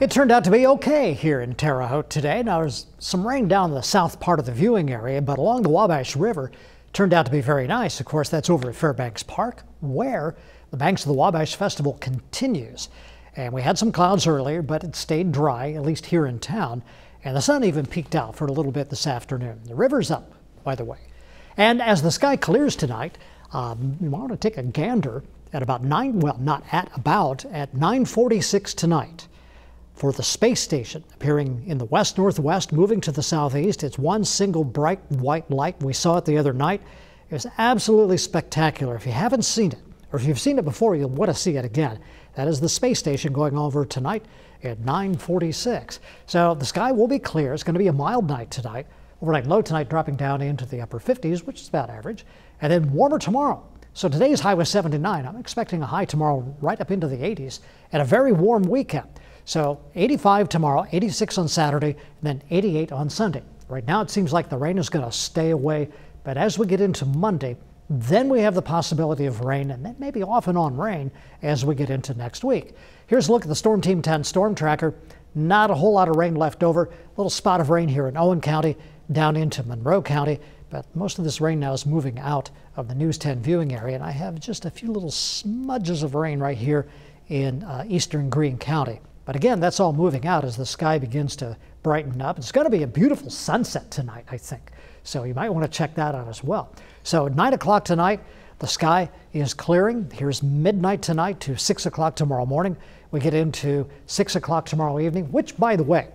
It turned out to be okay here in Terre Haute today. Now there's some rain down the south part of the viewing area, but along the Wabash River turned out to be very nice. Of course, that's over at Fairbanks Park, where the Banks of the Wabash Festival continues. And we had some clouds earlier, but it stayed dry, at least here in town. And the sun even peeked out for a little bit this afternoon. The river's up, by the way. And as the sky clears tonight, um, you want to take a gander at about 9, well, not at, about, at 946 tonight for the space station appearing in the west northwest, moving to the southeast. It's one single bright white light. We saw it the other night. It was absolutely spectacular. If you haven't seen it, or if you've seen it before, you'll want to see it again. That is the space station going over tonight at 946. So the sky will be clear. It's going to be a mild night tonight. Overnight low tonight dropping down into the upper 50s, which is about average, and then warmer tomorrow. So today's high was 79. I'm expecting a high tomorrow right up into the 80s and a very warm weekend. So 85 tomorrow, 86 on Saturday, and then 88 on Sunday. Right now it seems like the rain is going to stay away, but as we get into Monday, then we have the possibility of rain and then maybe off and on rain as we get into next week. Here's a look at the Storm Team 10 storm tracker. Not a whole lot of rain left over. A little spot of rain here in Owen County, down into Monroe County, but most of this rain now is moving out of the News 10 viewing area, and I have just a few little smudges of rain right here in uh, eastern Greene County. But again, that's all moving out as the sky begins to brighten up. It's going to be a beautiful sunset tonight, I think. So you might want to check that out as well. So at 9 o'clock tonight, the sky is clearing. Here's midnight tonight to 6 o'clock tomorrow morning. We get into 6 o'clock tomorrow evening, which, by the way,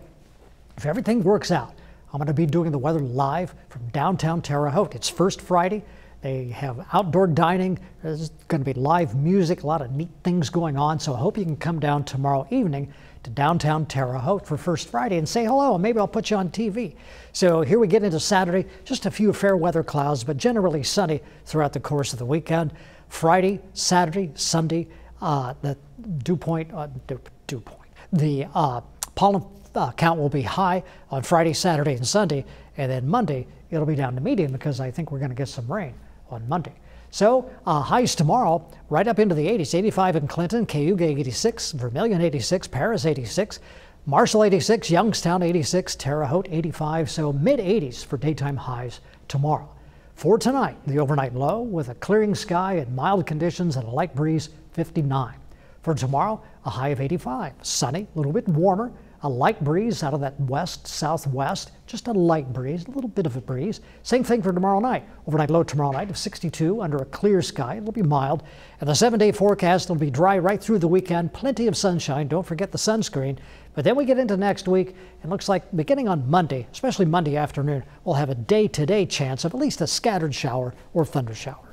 if everything works out, I'm going to be doing the weather live from downtown Terre Haute. It's first Friday. They have outdoor dining. There's going to be live music, a lot of neat things going on. So I hope you can come down tomorrow evening to downtown Terre Haute for First Friday and say hello, and maybe I'll put you on TV. So here we get into Saturday, just a few fair weather clouds, but generally sunny throughout the course of the weekend. Friday, Saturday, Sunday, uh, the dew point, uh, dew, dew point, the uh, pollen uh, count will be high on Friday, Saturday, and Sunday, and then Monday it'll be down to medium because I think we're going to get some rain on Monday. So uh, highs tomorrow, right up into the 80s. 85 in Clinton, Cayuga 86, Vermilion 86, Paris 86, Marshall 86, Youngstown 86, Terre Haute 85. So mid 80s for daytime highs tomorrow. For tonight, the overnight low with a clearing sky and mild conditions and a light breeze 59. For tomorrow, a high of 85. Sunny, a little bit warmer, a light breeze out of that west southwest, just a light breeze, a little bit of a breeze. Same thing for tomorrow night. Overnight low tomorrow night of 62 under a clear sky. It'll be mild. And the seven day forecast will be dry right through the weekend. Plenty of sunshine. Don't forget the sunscreen. But then we get into next week. and looks like beginning on Monday, especially Monday afternoon, we'll have a day to day chance of at least a scattered shower or thunder shower.